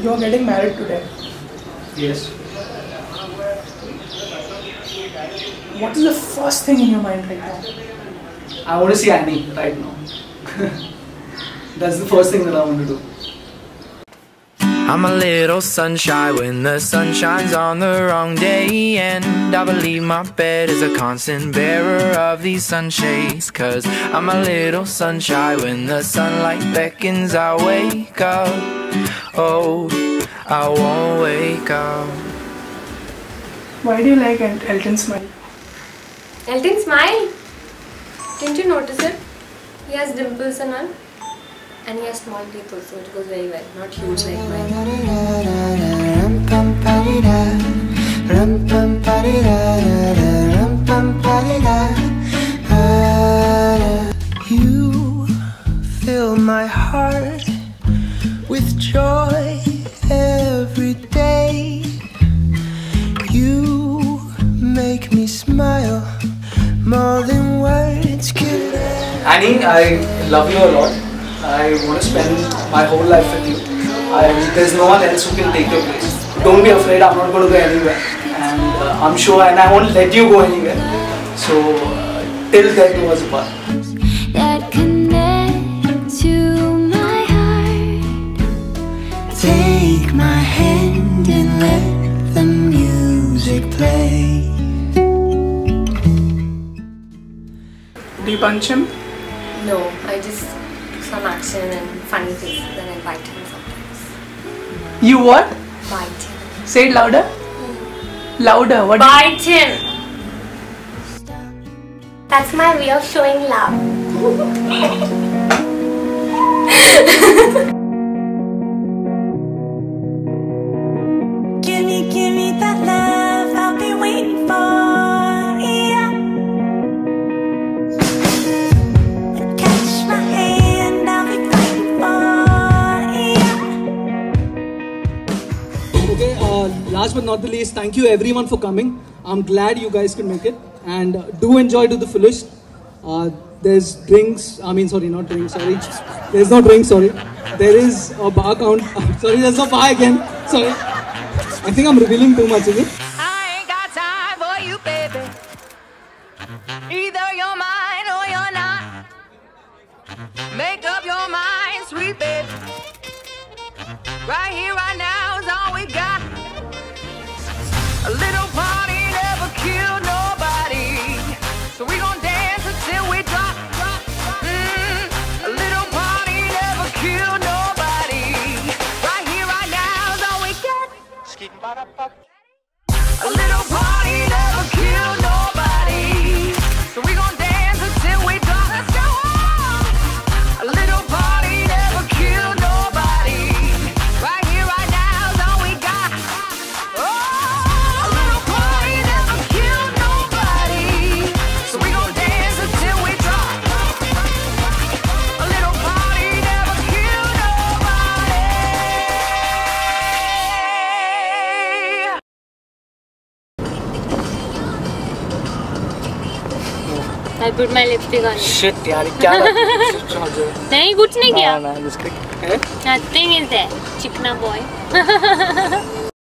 you're getting married today. Yes. What is the first thing in your mind right now? I want to see Annie right now. That's the first thing that I want to do. I'm a little sunshine when the sun shines on the wrong day And I believe my bed is a constant bearer of these sunshades Cause I'm a little sunshine when the sunlight beckons I wake up Oh, I won't wake up Why do you like El- Elton's smile? Elton smile. Didn't you notice it? He has dimples and all. And he has small teeth also, it goes very well. Not huge like mine. You fill my heart with joy every day. You make me smile more than words could ever. Annie, I love you a lot. I want to spend my whole life with you. I, there's no one else who can take your place. Don't be afraid, I'm not going to go anywhere. And uh, I'm sure, and I won't let you go anywhere. So, uh, till death do us apart. that connect to my heart. Take my hand and let the music play. Do you punch him? No, I just do some action and funny faces. Then I bite him sometimes. You what? Bite him. Say it louder. Hmm. Louder. What? Bite him! That's my way of showing love. Okay, uh, last but not the least, thank you everyone for coming. I'm glad you guys could make it. And uh, do enjoy to the fullest. Uh, there's drinks, I mean, sorry, not drinks, sorry. There's no drinks, sorry. There is a bar count. sorry, there's no bar again. Sorry. I think I'm revealing too much, is it? I ain't got time for you, baby. Either you're mine or you're not. Make up your mind, sweet baby. Right here, A little I put my lipstick on shit यार क्या नहीं कुछ नहीं किया। ना nothing is there चिकना boy